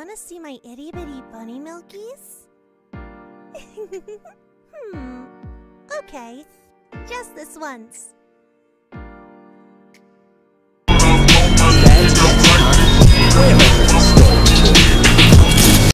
want to see my itty bitty bunny milkies? hmm. Okay. Just this once.